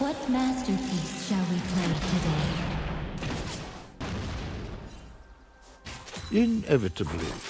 What masterpiece shall we play today? Inevitably.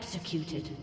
Executed.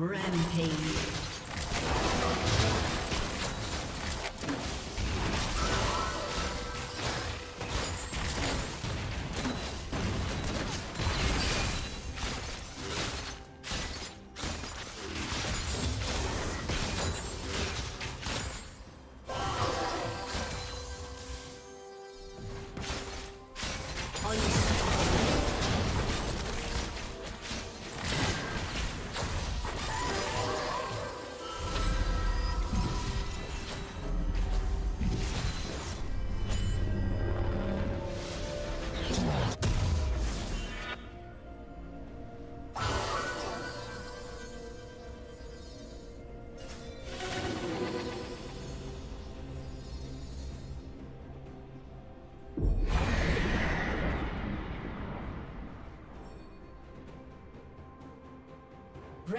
Rampage.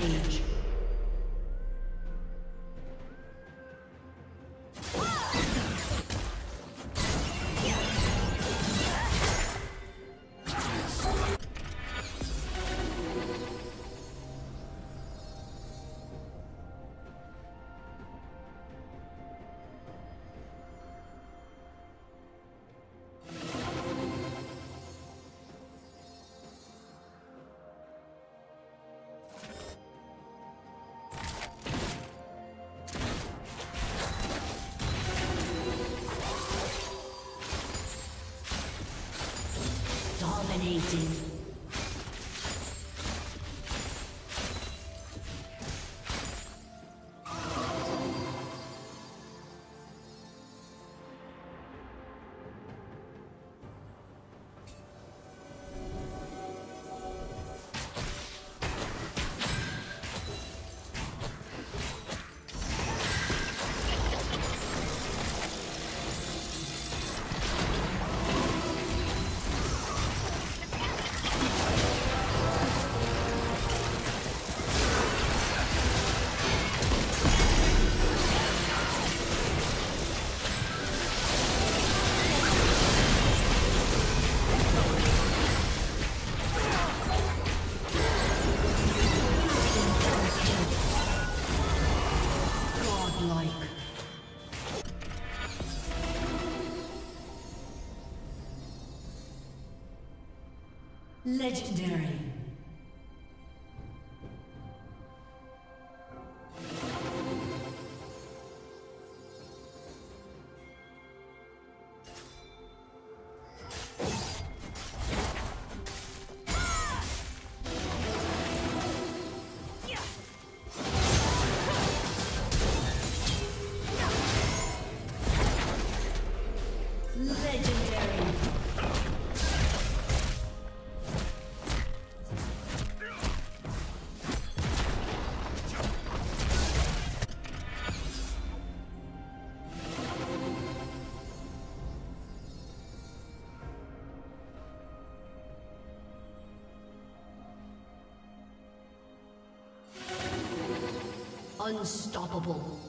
Dominating. Legendary. Unstoppable.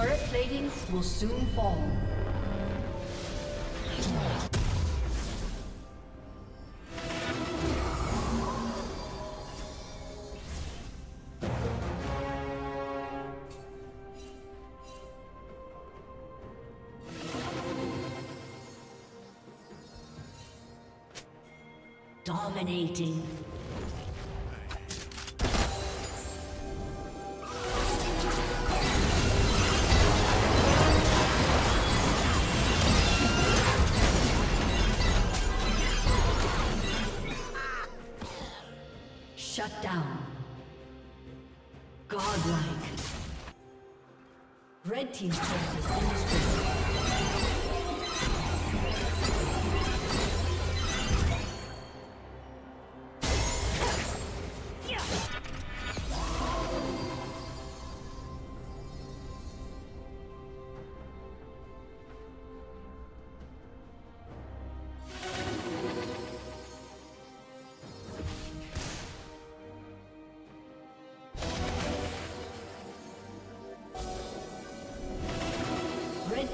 Turret plating will soon fall. Dominating.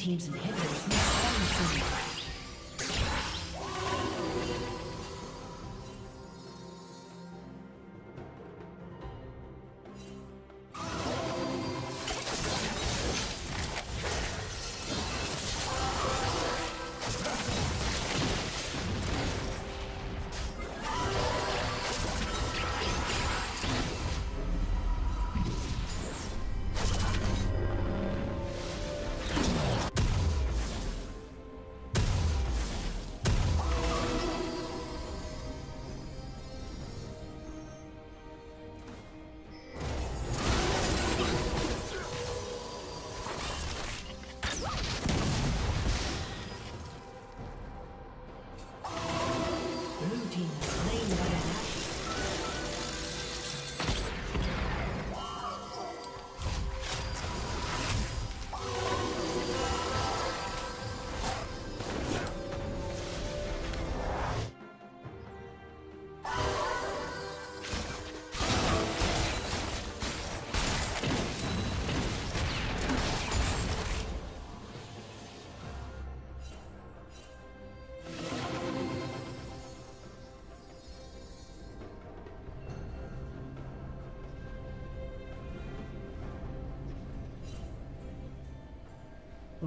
Team's inhibitor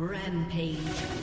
Rampage.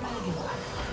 Dragon.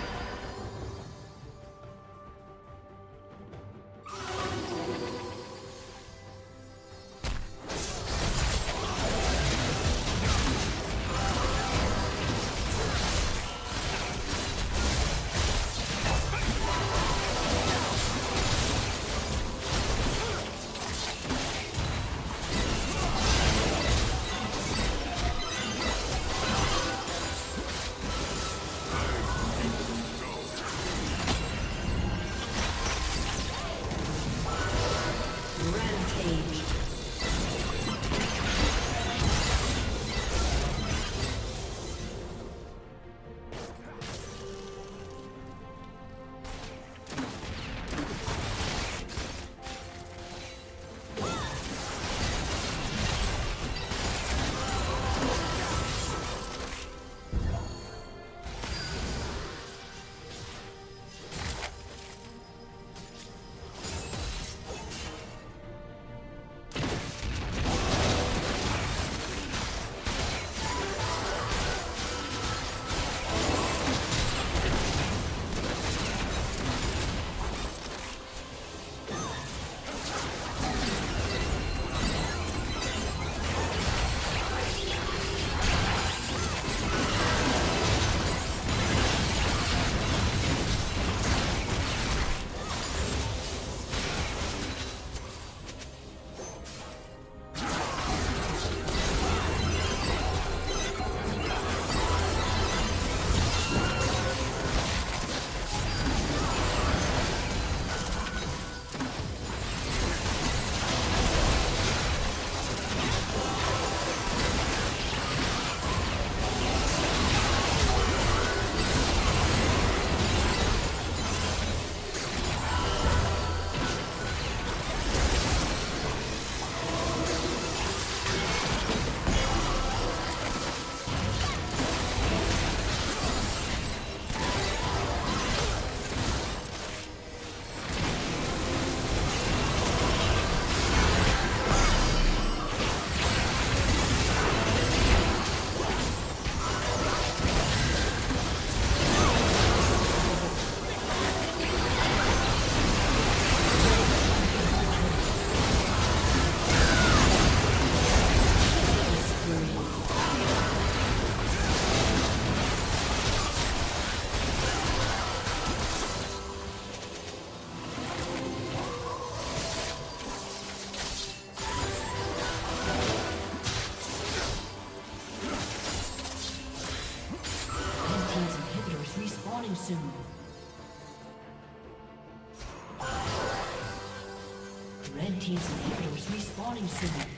Respawning soon.